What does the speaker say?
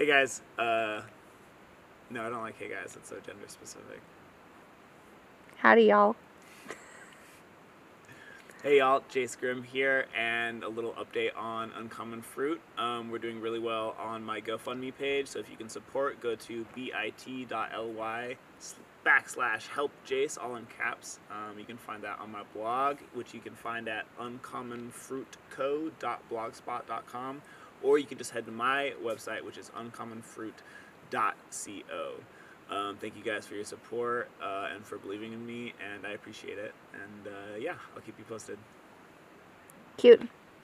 Hey guys. Uh, no, I don't like hey guys. It's so gender specific. Howdy, y'all. Hey y'all, Jase Grimm here, and a little update on Uncommon Fruit. Um, we're doing really well on my GoFundMe page, so if you can support, go to bit.ly backslash help Jase, all in caps. Um, you can find that on my blog, which you can find at uncommonfruitco.blogspot.com, or you can just head to my website, which is uncommonfruit.co. Um, thank you guys for your support uh, and for believing in me, and I appreciate it. And uh, yeah, I'll keep you posted. Cute.